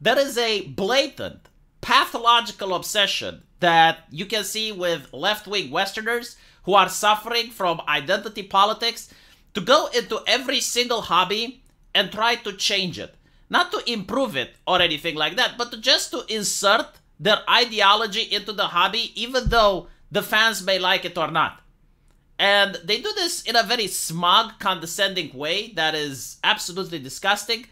there is a blatant pathological obsession that you can see with left-wing Westerners who are suffering from identity politics to go into every single hobby and try to change it. Not to improve it or anything like that, but to just to insert their ideology into the hobby, even though the fans may like it or not. And they do this in a very smug, condescending way that is absolutely disgusting.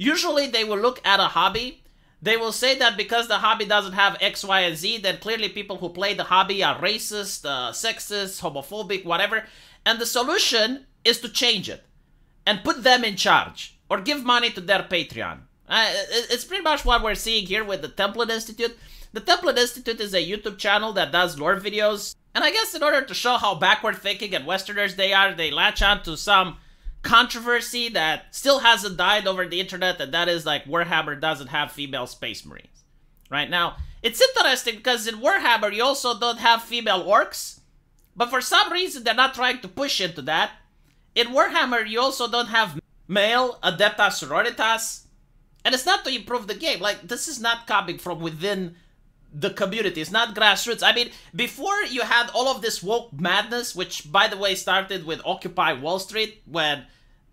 Usually they will look at a hobby, they will say that because the hobby doesn't have X, Y, and Z, then clearly people who play the hobby are racist, uh, sexist, homophobic, whatever. And the solution is to change it and put them in charge or give money to their Patreon. Uh, it's pretty much what we're seeing here with the Templin Institute. The Templin Institute is a YouTube channel that does lore videos and I guess in order to show how backward thinking and Westerners they are, they latch on to some controversy that still hasn't died over the internet, and that is like Warhammer doesn't have female space marines. Right now, it's interesting because in Warhammer you also don't have female orcs, but for some reason they're not trying to push into that. In Warhammer you also don't have male Adeptus Sororitas, and it's not to improve the game. Like this is not coming from within the community. It's not grassroots. I mean, before you had all of this woke madness, which by the way started with Occupy Wall Street when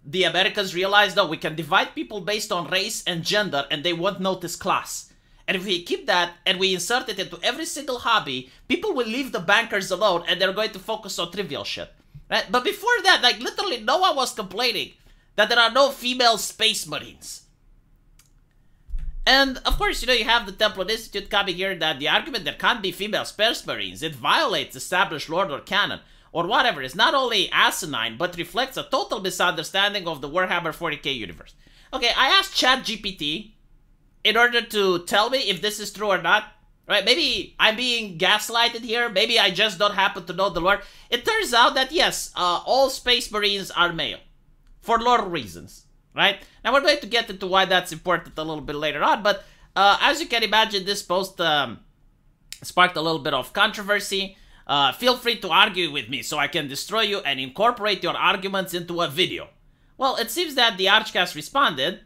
the Americans realized that we can divide people based on race and gender and they won't notice class. And if we keep that and we insert it into every single hobby, people will leave the bankers alone and they're going to focus on trivial shit. Right? But before that, like literally no one was complaining that there are no female space marines. And of course, you know, you have the Templin Institute coming here that the argument there can't be female space marines, it violates established lore or canon, or whatever, is not only asinine, but reflects a total misunderstanding of the Warhammer 40k universe. Okay, I asked ChatGPT in order to tell me if this is true or not. Right, maybe I'm being gaslighted here, maybe I just don't happen to know the lore. It turns out that yes, uh, all space marines are male. For lore reasons right? Now we're going to get into why that's important a little bit later on, but uh, as you can imagine, this post um, sparked a little bit of controversy. Uh, feel free to argue with me so I can destroy you and incorporate your arguments into a video. Well, it seems that the Archcast responded.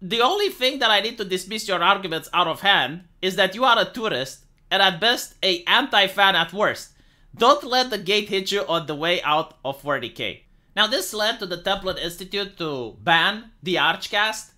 The only thing that I need to dismiss your arguments out of hand is that you are a tourist and at best a anti-fan at worst. Don't let the gate hit you on the way out of 40k. Now this led to the Templin Institute to ban the Archcast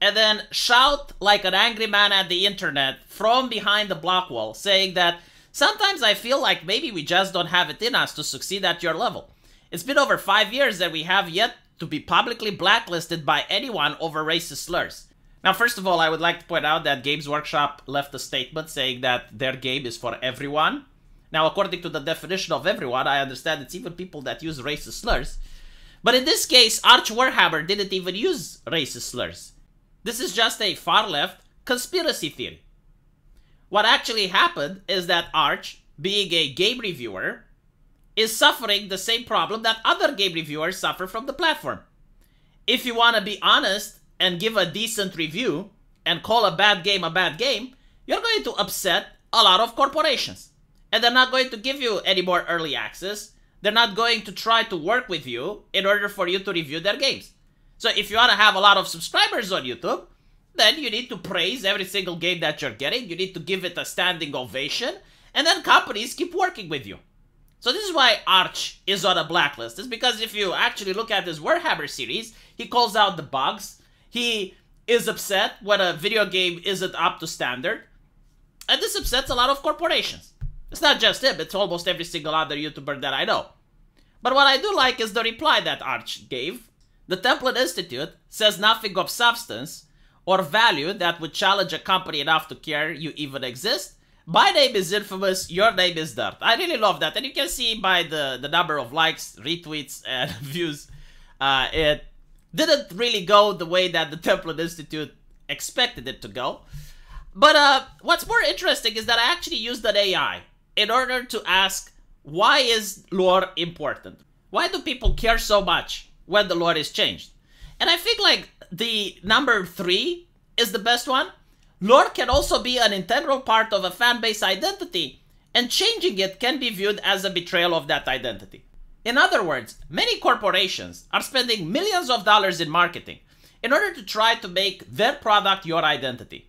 and then shout like an angry man at the internet from behind the block wall saying that sometimes I feel like maybe we just don't have it in us to succeed at your level. It's been over five years that we have yet to be publicly blacklisted by anyone over racist slurs. Now, first of all, I would like to point out that Games Workshop left a statement saying that their game is for everyone. Now, according to the definition of everyone, I understand it's even people that use racist slurs. But in this case, Arch Warhammer didn't even use racist slurs. This is just a far-left conspiracy theory. What actually happened is that Arch, being a game reviewer, is suffering the same problem that other game reviewers suffer from the platform. If you want to be honest and give a decent review and call a bad game a bad game, you're going to upset a lot of corporations. And they're not going to give you any more early access they're not going to try to work with you in order for you to review their games. So if you want to have a lot of subscribers on YouTube, then you need to praise every single game that you're getting. You need to give it a standing ovation, and then companies keep working with you. So this is why Arch is on a blacklist. It's because if you actually look at his Warhammer series, he calls out the bugs. He is upset when a video game isn't up to standard. And this upsets a lot of corporations. It's not just him, it's almost every single other YouTuber that I know. But what I do like is the reply that Arch gave. The Templin Institute says nothing of substance or value that would challenge a company enough to care you even exist. My name is Infamous, your name is Dirt. I really love that, and you can see by the, the number of likes, retweets, and views, uh, it didn't really go the way that the Templin Institute expected it to go. But uh, what's more interesting is that I actually used an AI in order to ask why is lore important? Why do people care so much when the lore is changed? And I think like the number three is the best one. Lore can also be an integral part of a fan base identity, and changing it can be viewed as a betrayal of that identity. In other words, many corporations are spending millions of dollars in marketing in order to try to make their product your identity.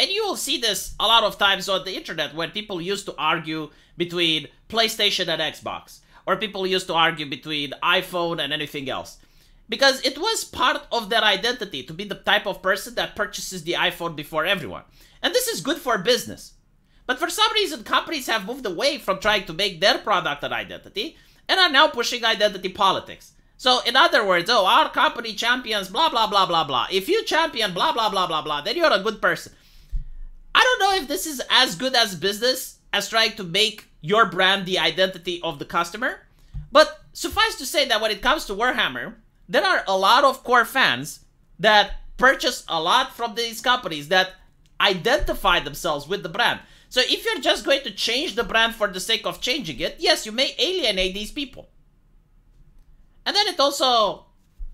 And you will see this a lot of times on the internet when people used to argue between PlayStation and Xbox, or people used to argue between iPhone and anything else. Because it was part of their identity to be the type of person that purchases the iPhone before everyone. And this is good for business. But for some reason, companies have moved away from trying to make their product an identity and are now pushing identity politics. So, in other words, oh, our company champions blah, blah, blah, blah, blah. If you champion blah, blah, blah, blah, blah, then you're a good person. I don't know if this is as good as business as trying to make your brand the identity of the customer. But suffice to say that when it comes to Warhammer, there are a lot of core fans that purchase a lot from these companies that identify themselves with the brand. So if you're just going to change the brand for the sake of changing it, yes, you may alienate these people. And then it also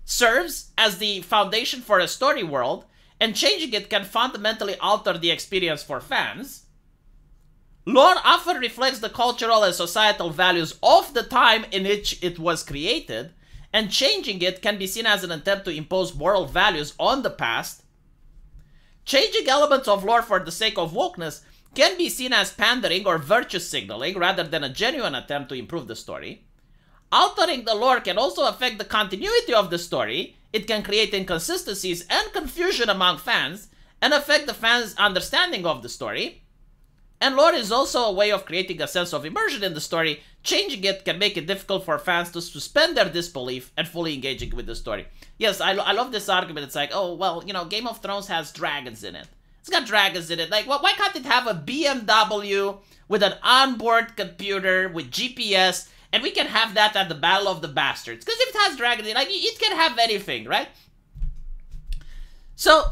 serves as the foundation for a story world, and changing it can fundamentally alter the experience for fans. Lore often reflects the cultural and societal values of the time in which it was created, and changing it can be seen as an attempt to impose moral values on the past. Changing elements of lore for the sake of wokeness can be seen as pandering or virtue signaling rather than a genuine attempt to improve the story. Altering the lore can also affect the continuity of the story. It can create inconsistencies and confusion among fans and affect the fans' understanding of the story. And lore is also a way of creating a sense of immersion in the story. Changing it can make it difficult for fans to suspend their disbelief and fully engaging with the story. Yes, I, I love this argument. It's like, oh, well, you know, Game of Thrones has dragons in it. It's got dragons in it. Like, well, why can't it have a BMW with an onboard computer with GPS and we can have that at the Battle of the Bastards? Because if it has dragons, like, it can have anything, right? So,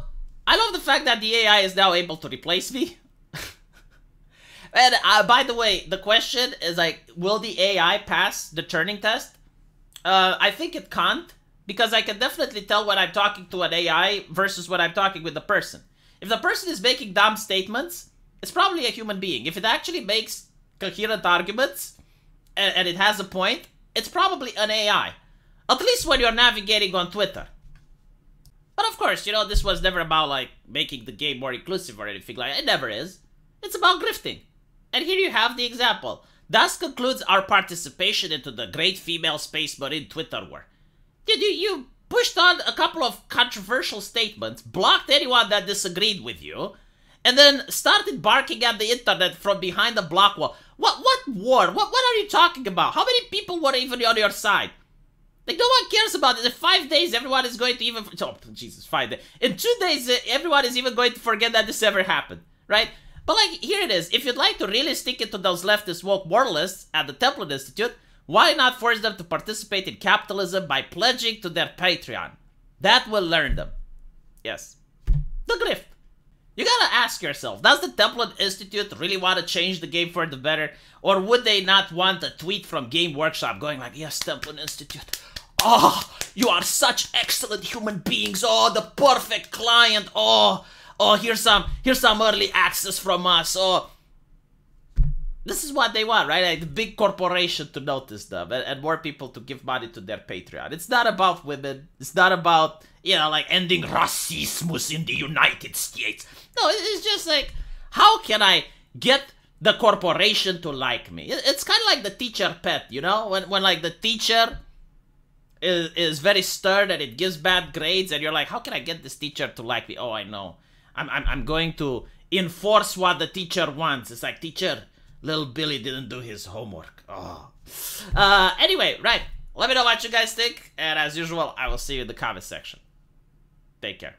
I love the fact that the AI is now able to replace me. and uh, by the way, the question is like, will the AI pass the Turing test? Uh, I think it can't because I can definitely tell when I'm talking to an AI versus when I'm talking with a person. If the person is making dumb statements, it's probably a human being. If it actually makes coherent arguments and, it has a point, it's probably an AI. At least when you're navigating on Twitter. But of course, you know, this was never about like making the game more inclusive or anything like that. It never is. It's about grifting. And here you have the example. Thus concludes our participation into the great female space marine Twitter war. Did you, you pushed on a couple of controversial statements, blocked anyone that disagreed with you, and then started barking at the internet from behind the block wall. What what war? What what are you talking about? How many people were even on your side? Like no one cares about it. In five days, everyone is going to even oh Jesus, five days. In two days, uh, everyone is even going to forget that this ever happened, right? But like here it is. If you'd like to really stick it to those leftist woke moralists at the Templin Institute, why not force them to participate in capitalism by pledging to their Patreon? That will learn them. Yes. The grift. You gotta ask yourself, does the Templin Institute really want to change the game for the better? Or would they not want a tweet from Game Workshop going like, yes, Templin Institute, oh, you are such excellent human beings, oh, the perfect client, oh, oh, here's some, here's some early access from us, oh, this is what they want, right? Like the big corporation to notice them and, and, more people to give money to their Patreon. It's not about women. It's not about, you know, like ending racism in the United States. No, it's just like, how can I get the corporation to like me? It's kind of like the teacher pet, you know? When, when like the teacher is, is very stern and it gives bad grades and you're like, how can I get this teacher to like me? Oh, I know. I'm, I'm, I'm going to enforce what the teacher wants. It's like, teacher Little Billy didn't do his homework. Oh. Uh, anyway, right. Let me know what you guys think. And as usual, I will see you in the comment section. Take care.